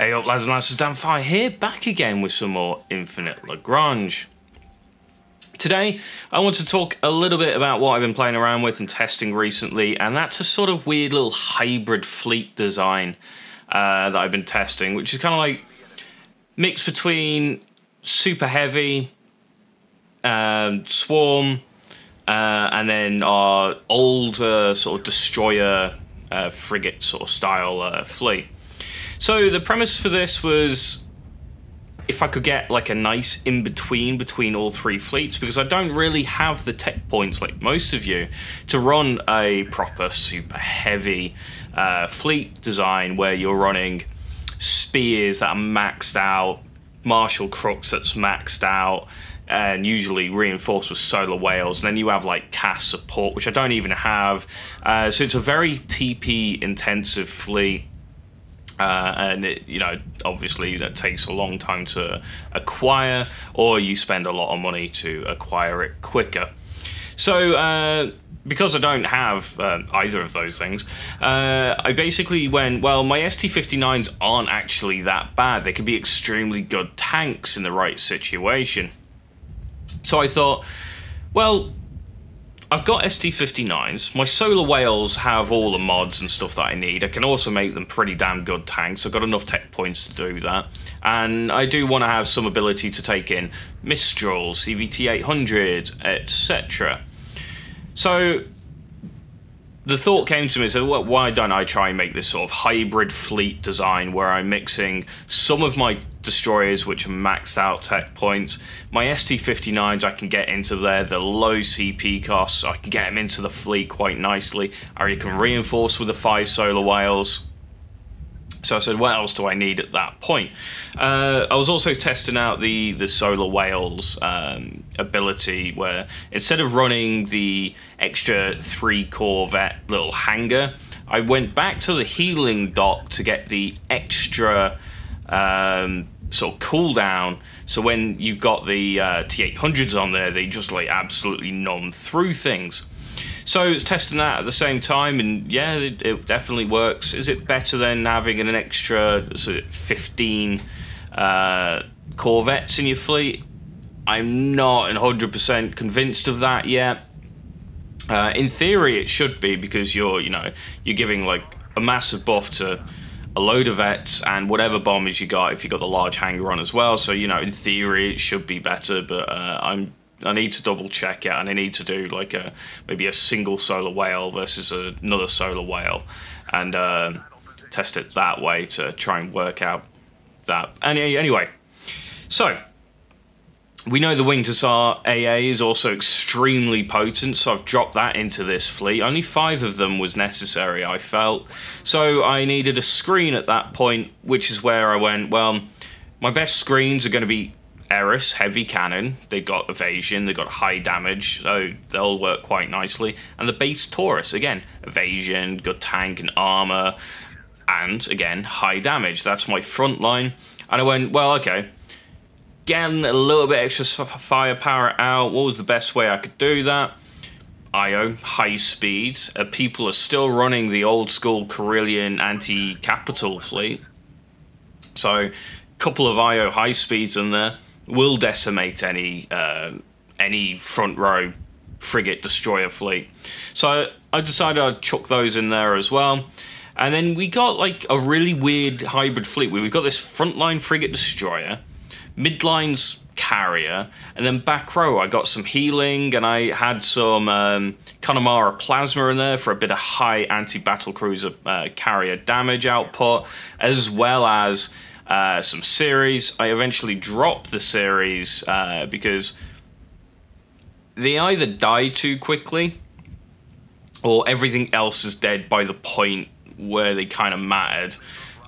Hey up lads and lasses, Damphyre here, back again with some more Infinite Lagrange. Today, I want to talk a little bit about what I've been playing around with and testing recently, and that's a sort of weird little hybrid fleet design uh, that I've been testing, which is kind of like mixed between super heavy, um, swarm, uh, and then our old uh, sort of destroyer uh, frigate sort of style uh, fleet. So the premise for this was if I could get like a nice in between between all three fleets because I don't really have the tech points like most of you to run a proper super heavy uh, fleet design where you're running spears that are maxed out, Marshall Crux that's maxed out, and usually reinforced with solar whales. And then you have like CAS support, which I don't even have. Uh, so it's a very TP intensive fleet. Uh, and it, you know, obviously that takes a long time to acquire, or you spend a lot of money to acquire it quicker. So, uh, because I don't have uh, either of those things, uh, I basically went, well, my ST59s aren't actually that bad. They can be extremely good tanks in the right situation. So I thought, well, I've got ST59s. My solar whales have all the mods and stuff that I need. I can also make them pretty damn good tanks. I've got enough tech points to do that. And I do want to have some ability to take in Mistral, CVT-800, etc. So the thought came to me, so why don't I try and make this sort of hybrid fleet design where I'm mixing some of my destroyers, which are maxed out tech points, my ST-59s I can get into there, the low CP costs, I can get them into the fleet quite nicely, or you can reinforce with the five solar whales, so I said, what else do I need at that point? Uh, I was also testing out the the solar whales um, ability, where instead of running the extra three corvette little hangar, I went back to the healing dock to get the extra um, sort of cooldown. So when you've got the uh, T800s on there, they just like absolutely numb through things. So it's testing that at the same time, and yeah, it, it definitely works. Is it better than having an extra sort of 15 uh, Corvettes in your fleet? I'm not 100% convinced of that yet. Uh, in theory, it should be because you're, you know, you're giving like a massive buff to a load of vets and whatever bombers you got if you got the large hangar on as well. So you know, in theory, it should be better. But uh, I'm I need to double check it, and I need to do like a maybe a single solar whale versus another solar whale, and uh, test it that way to try and work out that. Any, anyway, so we know the Winged Hussar AA is also extremely potent, so I've dropped that into this fleet. Only five of them was necessary, I felt. So I needed a screen at that point, which is where I went, well, my best screens are going to be Eris, heavy cannon. They've got evasion, they've got high damage, so they'll work quite nicely. And the base Taurus, again, evasion, good tank and armor, and again, high damage. That's my front line. And I went, well, okay, getting a little bit extra firepower out. What was the best way I could do that? IO, high speed. Uh, people are still running the old school Corellian anti capital fleet. So, a couple of IO high speeds in there will decimate any uh, any front row frigate destroyer fleet. So I decided I'd chuck those in there as well. And then we got like a really weird hybrid fleet we've got this frontline frigate destroyer, midlines carrier, and then back row I got some healing and I had some um, Connemara plasma in there for a bit of high anti-battle cruiser uh, carrier damage output, as well as uh, some series. I eventually dropped the series uh, because they either die too quickly or everything else is dead by the point where they kind of mattered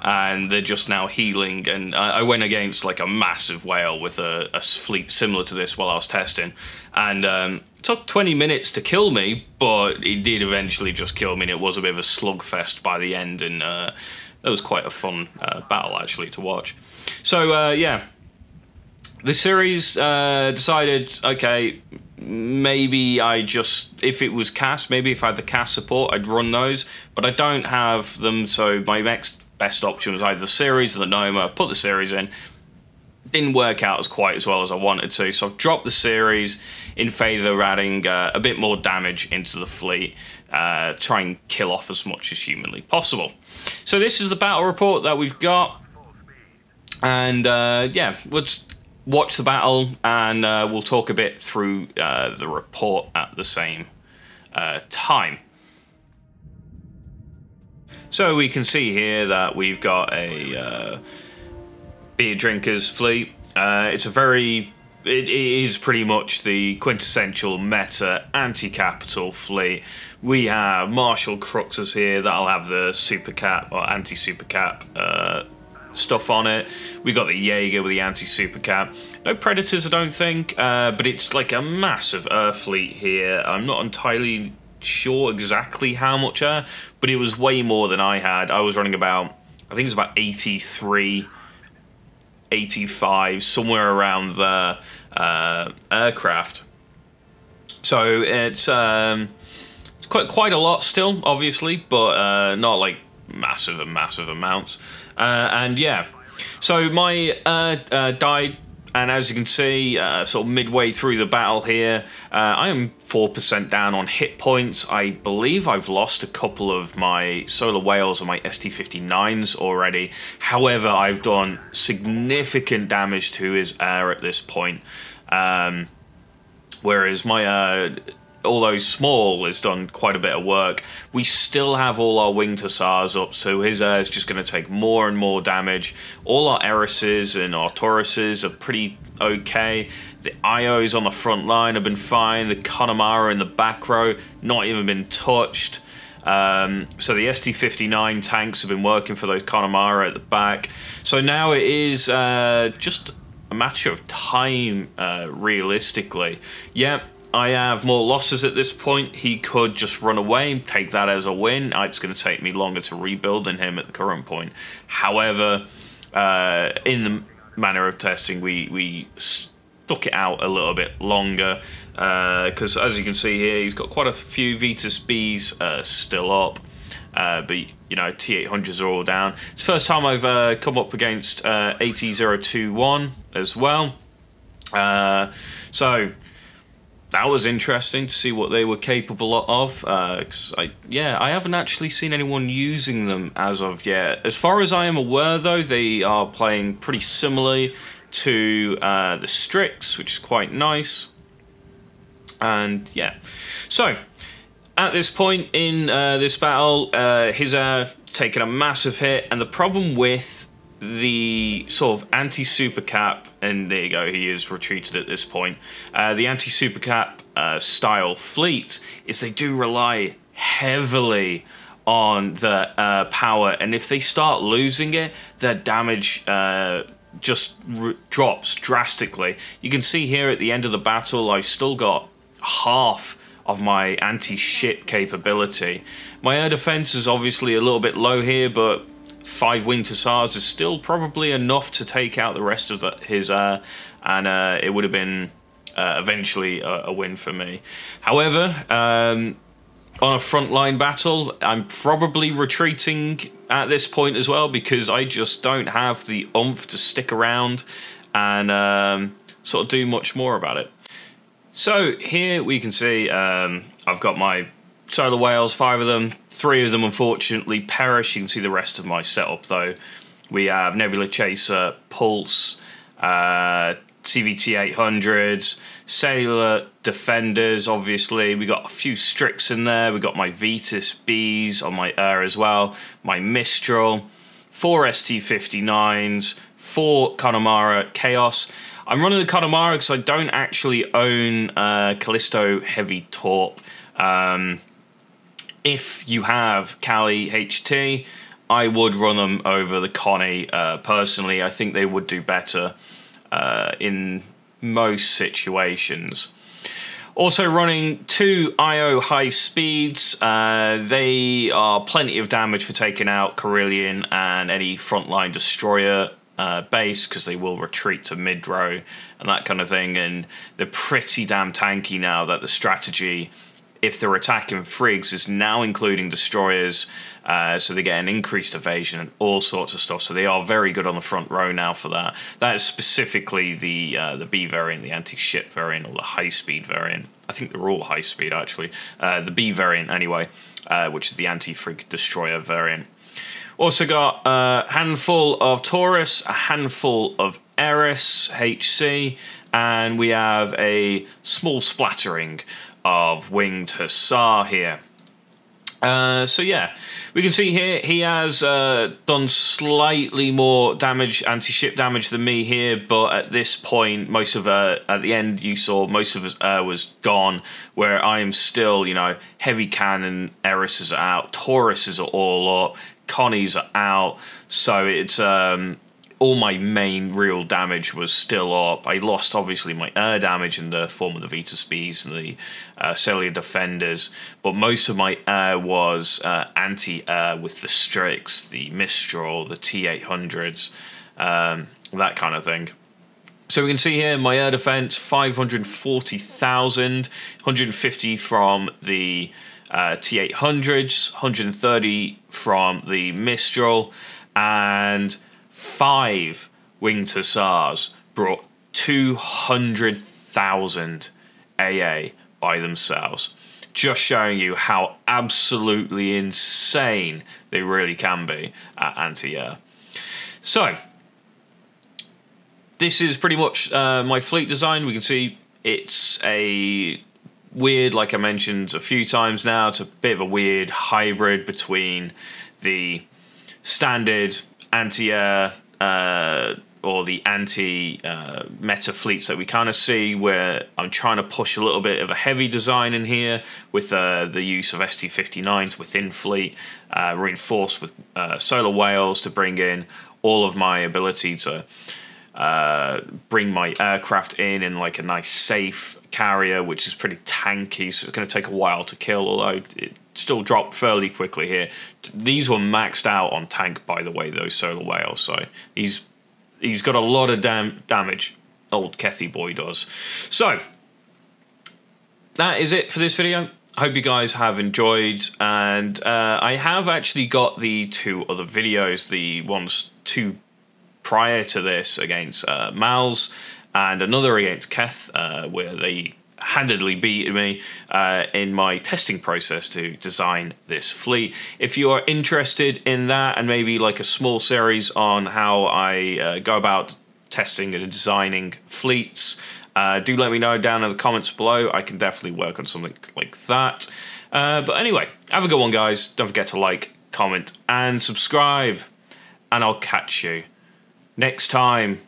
and they're just now healing. And I went against like a massive whale with a, a fleet similar to this while I was testing, and um, it took 20 minutes to kill me, but it did eventually just kill me. And it was a bit of a slugfest by the end, and uh, that was quite a fun uh, battle actually to watch. So uh, yeah, the series uh, decided okay, maybe I just if it was cast, maybe if I had the CAS support, I'd run those, but I don't have them. So my next best option was either the series or the Noma. Put the series in. Didn't work out as quite as well as I wanted to, so I've dropped the series in favour of adding uh, a bit more damage into the fleet. Uh, try and kill off as much as humanly possible. So this is the battle report that we've got. And uh, yeah, just watch the battle and uh, we'll talk a bit through uh, the report at the same uh, time. So we can see here that we've got a uh, beer drinkers fleet. Uh, it's a very it is pretty much the quintessential meta anti-capital fleet. We have Marshall Cruxes here that'll have the super cap or anti-super cap uh, stuff on it. We got the Jaeger with the anti-super cap. No predators, I don't think, uh, but it's like a massive Earth fleet here. I'm not entirely sure exactly how much air, but it was way more than I had. I was running about, I think it was about 83, 85, somewhere around the uh, aircraft. So it's um, it's quite quite a lot still, obviously, but uh, not like massive and massive amounts. Uh, and yeah, so my uh, uh, died and as you can see, uh, sort of midway through the battle here, uh, I am 4% down on hit points. I believe I've lost a couple of my Solar Whales and my ST-59s already. However, I've done significant damage to his air at this point. Um, whereas my uh, although small, has done quite a bit of work. We still have all our winged hussars up, so his air is just going to take more and more damage. All our Eris's and our Tauruses are pretty okay. The IOs on the front line have been fine. The Connemara in the back row, not even been touched. Um, so the ST-59 tanks have been working for those Connemara at the back. So now it is uh, just a matter of time, uh, realistically. Yeah, I have more losses at this point. He could just run away, and take that as a win. Uh, it's going to take me longer to rebuild than him at the current point. However, uh, in the manner of testing, we we stuck it out a little bit longer because, uh, as you can see here, he's got quite a few Vetus Bs uh, still up. Uh, but you know, T800s are all down. It's the first time I've uh, come up against uh, AT021 as well. so that was interesting to see what they were capable of. Uh, I, yeah, I haven't actually seen anyone using them as of yet. As far as I am aware, though, they are playing pretty similarly to uh, the Strix, which is quite nice. And yeah, so at this point in uh, this battle, uh, taken a massive hit, and the problem with the sort of anti-super cap, and there you go, he is retreated at this point. Uh, the anti supercap uh, style fleet is they do rely heavily on the uh, power, and if they start losing it, their damage uh, just drops drastically. You can see here at the end of the battle, I've still got half of my anti-ship capability. My air defense is obviously a little bit low here, but five winged hussars is still probably enough to take out the rest of the, his uh, and uh, it would have been uh, eventually a, a, win for me. However, um, on a frontline battle, I'm probably retreating at this point as well because I just don't have the oomph to stick around and um, sort of do much more about it. So here we can see um, I've got my solar whales, five of them, Three of them unfortunately perish. You can see the rest of my setup though. We have Nebula Chaser, Pulse, uh, CVT 800s, Cellular Defenders, obviously. We got a few Strix in there. We got my Vetus Bs on my Air as well, my Mistral, four ST59s, four Connemara Chaos. I'm running the Connemara because I don't actually own uh, Callisto Heavy Torp. Um, if you have Cali HT, I would run them over the Connie uh, personally. I think they would do better uh, in most situations. Also running two IO high speeds. Uh, they are plenty of damage for taking out Carillion and any frontline destroyer uh, base because they will retreat to mid row and that kind of thing. And they're pretty damn tanky now that the strategy if they're attacking frigs is now including destroyers, uh, so they get an increased evasion and all sorts of stuff. So they are very good on the front row now for that. That is specifically the uh, the B variant, the anti-ship variant, or the high speed variant. I think they're all high speed actually. Uh, the B variant anyway, uh, which is the anti-frig destroyer variant. Also got a handful of Taurus, a handful of Eris HC, and we have a small splattering of Winged Hussar here. Uh, so yeah, we can see here he has uh, done slightly more damage, anti-ship damage than me here, but at this point, most of uh, at the end you saw most of us uh, was gone. Where I am still, you know, heavy cannon, Eris is out, Taurus is all up, Connie's are out, so it's um, all my main real damage was still up. I lost obviously my air damage in the form of the Vetus Bs and the uh, Cellular Defenders, but most of my air was uh, anti air with the Strix, the Mistral, the T 800s, um, that kind of thing. So we can see here my air defense 540,000, 150 from the uh, T800s, 130 from the Mistral, and five winged hussars brought 200,000 AA by themselves. Just showing you how absolutely insane they really can be at anti air. So, this is pretty much uh, my fleet design. We can see it's a weird, like I mentioned a few times now, it's a bit of a weird hybrid between the standard anti-air uh, or the anti uh, meta fleets that we kind of see, where I'm trying to push a little bit of a heavy design in here with uh, the use of ST 59s within fleet, uh, reinforced with uh, solar whales to bring in all of my ability to uh, bring my aircraft in in like a nice safe carrier, which is pretty tanky, so it's going to take a while to kill, although it still dropped fairly quickly here. These were maxed out on tank, by the way, those solar whales, so he's he's got a lot of dam- damage, old Kethy boy does. So, that is it for this video. Hope you guys have enjoyed, and uh, I have actually got the two other videos, the ones two prior to this against uh, Mals and another against Keth, uh, where they handedly beat me uh, in my testing process to design this fleet. If you are interested in that and maybe like a small series on how I uh, go about testing and designing fleets, uh, do let me know down in the comments below. I can definitely work on something like that. Uh, but anyway, have a good one, guys. Don't forget to like, comment, and subscribe. And I'll catch you next time